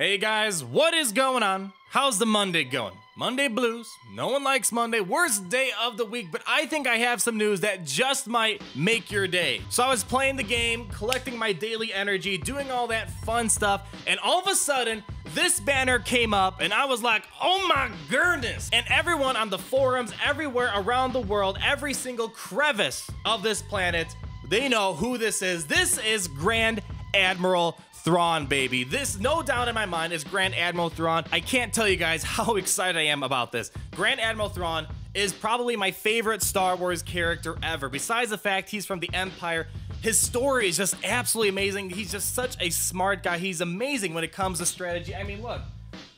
Hey guys, what is going on? How's the Monday going? Monday blues. No one likes Monday. Worst day of the week, but I think I have some news that just might make your day. So I was playing the game, collecting my daily energy, doing all that fun stuff, and all of a sudden, this banner came up and I was like, oh my goodness. And everyone on the forums, everywhere around the world, every single crevice of this planet, they know who this is. This is Grand Admiral Thrawn, baby. This, no doubt in my mind, is Grand Admiral Thrawn. I can't tell you guys how excited I am about this. Grand Admiral Thrawn is probably my favorite Star Wars character ever. Besides the fact he's from the Empire, his story is just absolutely amazing. He's just such a smart guy. He's amazing when it comes to strategy. I mean, look,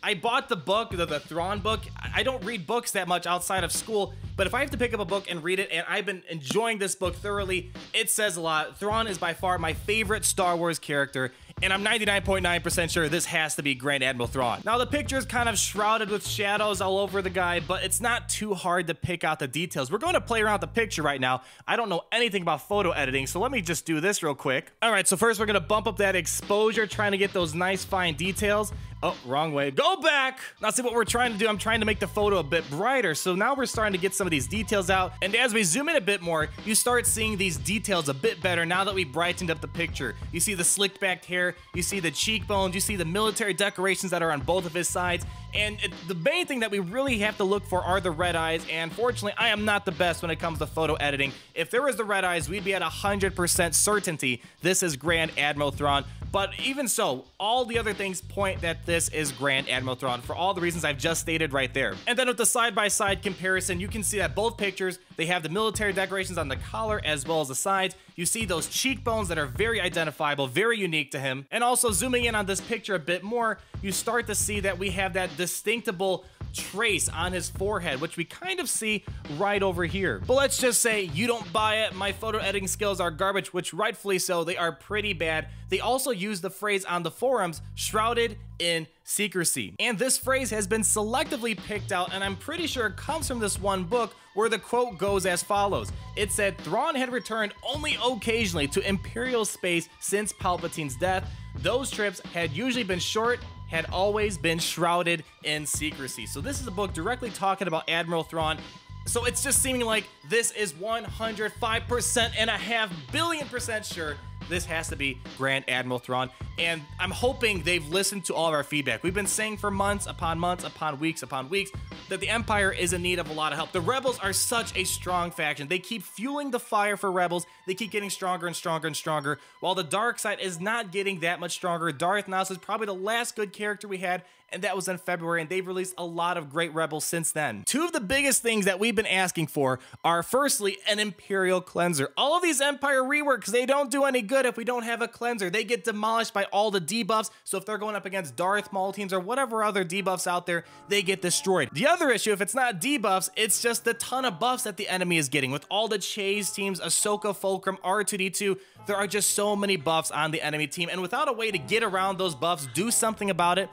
I bought the book, the, the Thrawn book. I don't read books that much outside of school, but if I have to pick up a book and read it, and I've been enjoying this book thoroughly, it says a lot. Thrawn is by far my favorite Star Wars character, and I'm 99.9% sure this has to be Grand Admiral Thrawn. Now, the picture is kind of shrouded with shadows all over the guy, but it's not too hard to pick out the details. We're going to play around with the picture right now. I don't know anything about photo editing, so let me just do this real quick. All right, so first we're going to bump up that exposure, trying to get those nice fine details. Oh, wrong way. Go back! Now see what we're trying to do, I'm trying to make the photo a bit brighter, so now we're starting to get some of these details out, and as we zoom in a bit more, you start seeing these details a bit better now that we brightened up the picture. You see the slicked back hair, you see the cheekbones, you see the military decorations that are on both of his sides, and it, the main thing that we really have to look for are the red eyes, and fortunately, I am not the best when it comes to photo editing. If there was the red eyes, we'd be at 100% certainty this is Grand Admiral Thrawn, but even so, all the other things point that this is Grand Admiral Thrawn for all the reasons I've just stated right there. And then with the side-by-side -side comparison, you can see that both pictures, they have the military decorations on the collar as well as the sides. You see those cheekbones that are very identifiable, very unique to him. And also zooming in on this picture a bit more, you start to see that we have that distinctable trace on his forehead, which we kind of see right over here. But let's just say you don't buy it, my photo editing skills are garbage, which rightfully so, they are pretty bad. They also use the phrase on the forums, shrouded in secrecy. And this phrase has been selectively picked out, and I'm pretty sure it comes from this one book where the quote goes as follows. It said, Thrawn had returned only occasionally to Imperial space since Palpatine's death. Those trips had usually been short had always been shrouded in secrecy. So this is a book directly talking about Admiral Thrawn so it's just seeming like this is 105% and a half billion percent sure this has to be Grand Admiral Thrawn. And I'm hoping they've listened to all of our feedback. We've been saying for months upon months upon weeks upon weeks that the Empire is in need of a lot of help. The Rebels are such a strong faction. They keep fueling the fire for Rebels. They keep getting stronger and stronger and stronger, while the dark side is not getting that much stronger. Darth Nihilus is probably the last good character we had, and that was in February, and they've released a lot of great Rebels since then. Two of the biggest things that we've been asking for are firstly, an Imperial cleanser. All of these Empire reworks, they don't do any good if we don't have a cleanser. They get demolished by all the debuffs, so if they're going up against Darth Maul teams or whatever other debuffs out there, they get destroyed. The other issue, if it's not debuffs, it's just the ton of buffs that the enemy is getting. With all the Chaze teams, Ahsoka, Fulcrum, R2-D2, there are just so many buffs on the enemy team, and without a way to get around those buffs, do something about it,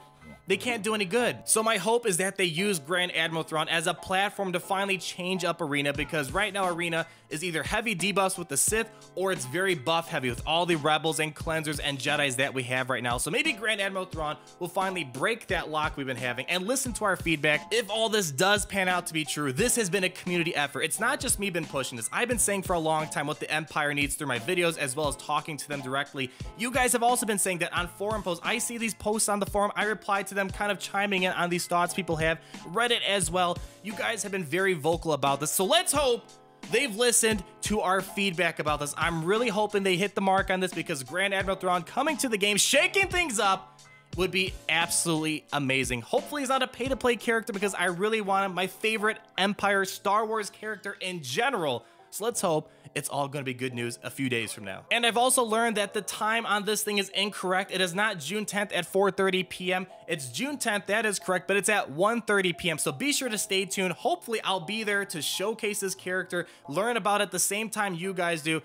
they can't do any good. So my hope is that they use Grand Admiral Thrawn as a platform to finally change up Arena because right now Arena is either heavy debuffs with the Sith or it's very buff heavy with all the Rebels and Cleansers and Jedis that we have right now. So maybe Grand Admiral Thrawn will finally break that lock we've been having and listen to our feedback. If all this does pan out to be true, this has been a community effort. It's not just me been pushing this. I've been saying for a long time what the Empire needs through my videos as well as talking to them directly. You guys have also been saying that on forum posts. I see these posts on the forum. I reply to them them kind of chiming in on these thoughts people have. Reddit as well. You guys have been very vocal about this. So let's hope they've listened to our feedback about this. I'm really hoping they hit the mark on this because Grand Admiral Thrawn coming to the game, shaking things up, would be absolutely amazing. Hopefully he's not a pay-to-play character because I really want him, my favorite Empire Star Wars character in general. So let's hope it's all going to be good news a few days from now. And I've also learned that the time on this thing is incorrect. It is not June 10th at 4.30 p.m. It's June 10th, that is correct, but it's at 1.30 p.m. So be sure to stay tuned. Hopefully I'll be there to showcase this character, learn about it the same time you guys do.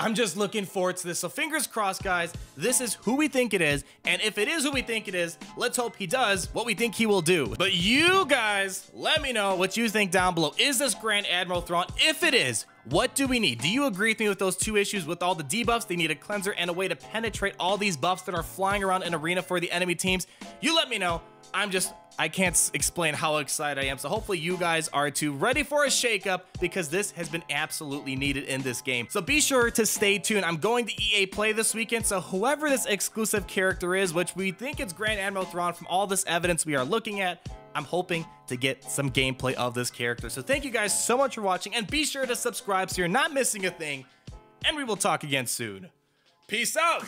I'm just looking forward to this. So fingers crossed, guys. This is who we think it is. And if it is who we think it is, let's hope he does what we think he will do. But you guys, let me know what you think down below. Is this Grand Admiral Thrawn? If it is, What do we need? Do you agree with me with those two issues with all the debuffs? They need a cleanser and a way to penetrate all these buffs that are flying around in arena for the enemy teams. You let me know. I'm just I can't explain how excited I am. So hopefully you guys are too ready for a shakeup because this has been absolutely needed in this game. So be sure to stay tuned. I'm going to EA Play this weekend. So whoever this exclusive character is, which we think it's Grand Admiral Thrawn from all this evidence we are looking at, I'm hoping to get some gameplay of this character. So thank you guys so much for watching and be sure to subscribe so you're not missing a thing. And we will talk again soon. Peace out.